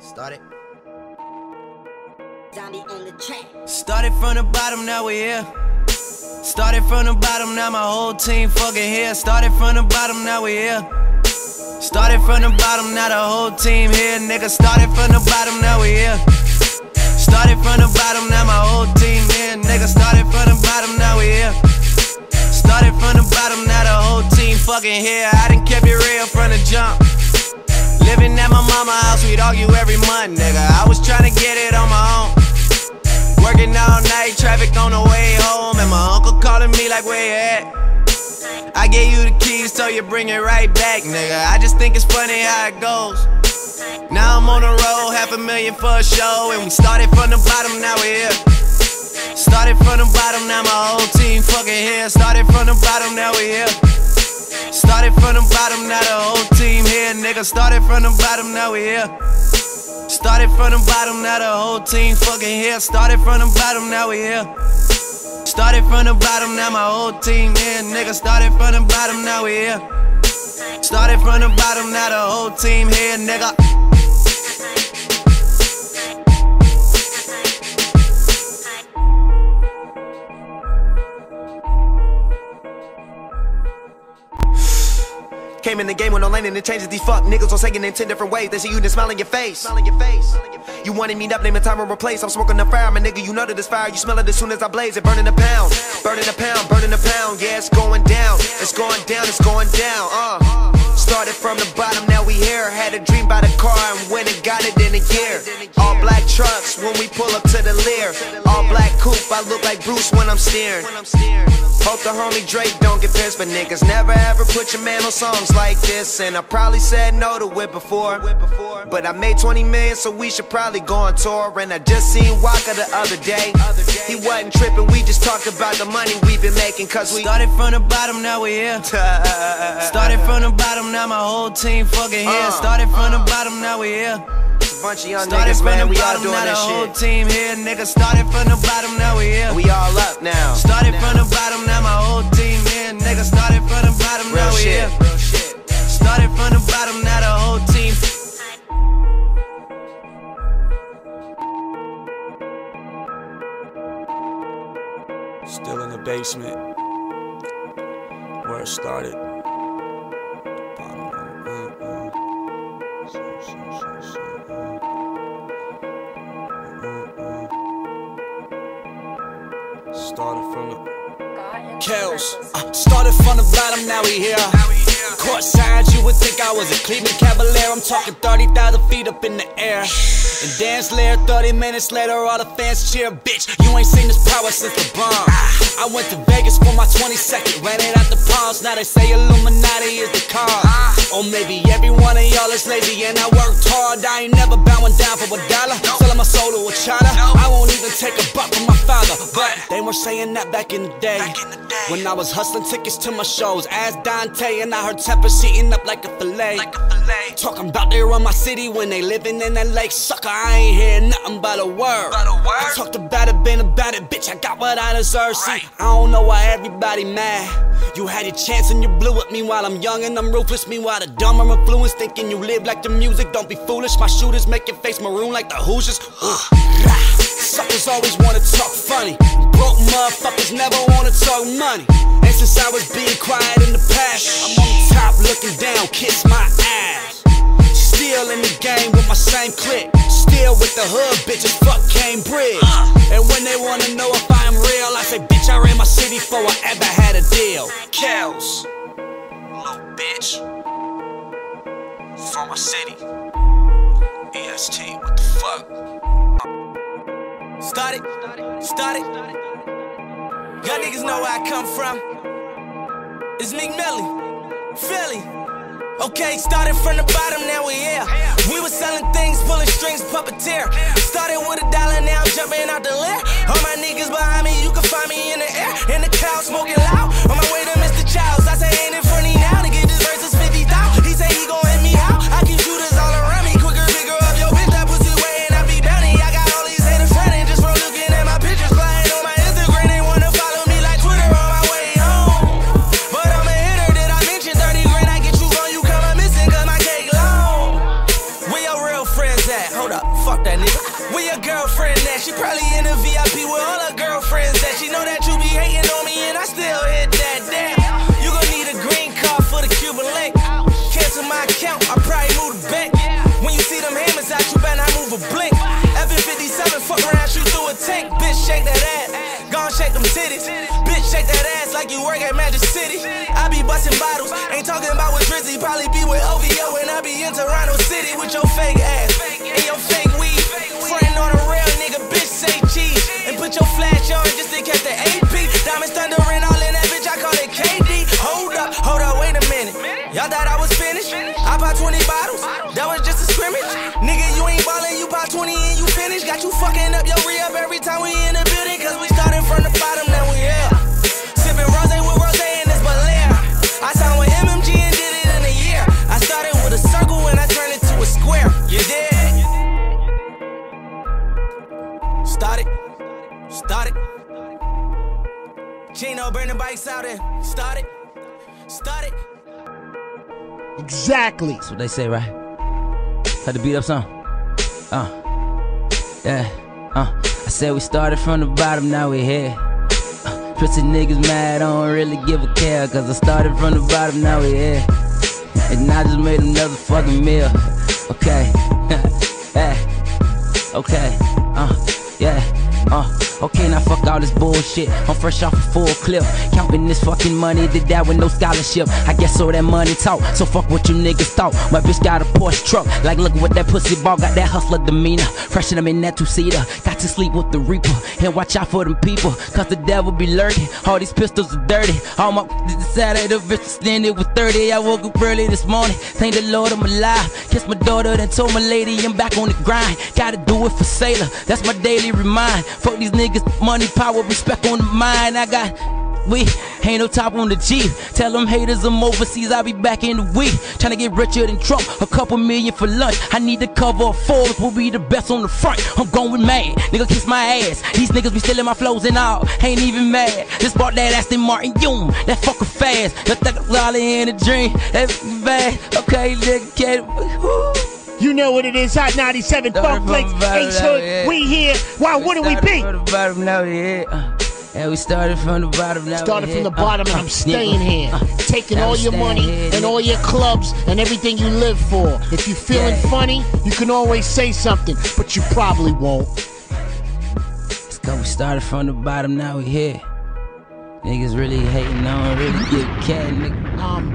Started. Zombie on the track. Started from the bottom, now we here. Started from the bottom, now my whole team fucking here. Started from the bottom, now we here. Started from the bottom, now the whole team here. Nigga, started from the bottom, now we here. Started from the bottom, now my whole team here. Nigga, started from the bottom, now we here. Started from the bottom, now the whole team fucking here. I done kept it real from the jump. Living at my mama house, we'd argue every month, nigga. I was trying to get it on my own. Working all night, traffic on the way home, and my uncle calling me like, where you at? I gave you the keys, so you bring it right back, nigga. I just think it's funny how it goes. Now I'm on the road, half a million for a show, and we started from the bottom, now we're here. Started from the bottom, now my whole team fucking here. Started from the bottom, now we're here. Started from the bottom, now the whole nigga. Started from the bottom, now we here. Started from the bottom, now the whole team fucking here. Started from the bottom, now we here. Started from the bottom, now my whole team here, nigga. Started from the bottom, now we here. Started from the bottom, now the whole team here, nigga. Came in the game with no lane and it changes these fuck niggas on saying in 10 different ways. They see you then smile in your face. Smile in your face. You wanted me up, name a time and replace. I'm smoking the fire, my nigga. You know that it's fire. You smell it as soon as I blaze it. Burning a pound, burning a pound, burning a pound. Yeah, it's going down. It's going down, it's going down. Uh. Started from the bottom, now we here. Had a dream about the car and went and got it in a year. All black trucks when we pull up to the Lear. I look like Bruce when I'm steering. Hope the homie Drake don't get pissed, but niggas never ever put your man on songs like this. And I probably said no to it before. But I made 20 million, so we should probably go on tour. And I just seen Waka the other day. He wasn't tripping, we just talked about the money we've been making, cause we Started from the bottom, now we here. Started from the bottom, now my whole team fucking here. Uh, Started from the bottom, now we here. Bunch of young Started niggas, from man. the We all bottom, doing now the this whole team here, nigga. Started from the bottom, now we here. We all up now. Started from the bottom, now my whole team here, nigga. Started from the bottom, Real now we shit. here. Real shit. Started from the bottom, now the whole team. Still in the basement where it started. Kells. Uh, started from the bottom, now we here. Court signs, you would think I was a Cleveland Cavalier. I'm talking 30,000 feet up in the air. And dance later, 30 minutes later, all the fans cheer. Bitch, you ain't seen this power since the bomb. I went to Vegas for my 22nd, ran it out the palms. Now they say Illuminati is the cause. Or maybe every one of y'all is lazy and I worked hard. I ain't never bowing down for a dollar. Selling my soul to a China. I won't even take a buck from my father. But they were saying that back in the day. When I was hustling tickets to my shows. Asked Dante and I heard Tempest eating up like a fillet. Like a fillet. Talking about they run my city when they living in that lake. Sucker, I ain't hear nothing but a word. I talked about it, been about it, bitch. I got what I deserve. See, I don't know why everybody mad. You had your chance and you blew it. Meanwhile, I'm young and I'm ruthless. Meanwhile, the dumb are influenced, thinking you live like the music. Don't be foolish. My shooters make your face maroon like the Hoosiers. Suckers always wanna talk funny. Broke motherfuckers never wanna talk money. Since I was being quiet in the past, I'm on top looking down, kiss my ass. Still in the game with my same clique. Still with the hood bitches, fuck Cambridge. Uh. And when they wanna know if I'm real, I say, bitch, I ran my city before I ever had a deal. Kells, little bitch. From my city. EST, what the fuck? Started, started. Y'all niggas know where I come from. It's Meek Millie, Philly. Okay, started from the bottom, now we here. We was selling things, pulling strings, puppeteer. Started with a dollar, now I'm jumping out the lair. All my niggas behind me, you can find me in the air. In the cloud, smoking loud. On my way She probably in a VIP with all her girlfriends that she know that you be hating on me and I still hit that damn. You gon' need a green card for the Cuban link. Cancel my account, I probably move the bank. When you see them hammers out, you better not move a blink. FN 57, fuck around, shoot through a tank. Bitch, shake that ass. Gon' shake them titties. Bitch, shake that ass like you work at Magic City. I be busting bottles, ain't talking about with Drizzy. Probably be with OVO and I be in Toronto City with your fake ass and your fake your flash on just to catch the AP. Diamonds thundering all in that bitch, I call it KD. Hold up, hold up, wait a minute. Y'all thought I was finished? I bought 20 bottles, that was just a scrimmage. Nigga, you ain't ballin', you bought 20 and you finished. Got you fucking up your re every time we in started. Exactly. That's what they say, right? Had to beat up some. Uh. Yeah. Uh. I said we started from the bottom, now we here. Uh, pussy niggas mad, I don't really give a care. Cause I started from the bottom, now we here. And I just made another fucking meal. Okay. yeah. Okay. Uh. Yeah. Uh, okay, now fuck all this bullshit. I'm fresh off a full clip. Counting this fucking money, did that with no scholarship. I guess all that money talk. So fuck what you niggas thought. My bitch got a Porsche truck. Like, look what that pussy ball got that hustler demeanor. Fresh I'm in that two seater. Got to sleep with the reaper. And watch out for them people. Cause the devil be lurking. All these pistols are dirty. All my decided the bitch standing with 30. I woke up early this morning. Thank the Lord I'm alive. Kissed my daughter, then told my lady I'm back on the grind. Gotta do it for Sailor. That's my daily remind. Fuck these niggas, money, power, respect on the mind. I got. We ain't no top on the Jeep. Tell them haters I'm overseas, I'll be back in a week. Tryna get richer than Trump, a couple million for lunch. I need to cover a Forbes, will be the best on the front. I'm going with mad, nigga kiss my ass. These niggas be stealing my flows and all, ain't even mad. Just bought that Aston Martin Yoom, that fucker fast. That thug lolly in a dream, that's bad. Okay, nigga, get You know what it is, Hot 97, Funk Flex, Ace Hood, we here. Why wouldn't we be? From the bottom, now we here. Uh, and we started from the bottom, now Started we from the bottom Uh, and I'm staying yeah, here. uh, Taking all your money here, and all your clubs and everything you live for. If you feeling Yeah. funny, you can always say something, but you probably won't. Let's go. We started from the bottom, now we here. Niggas really hating on, really get cat, nigga. Um,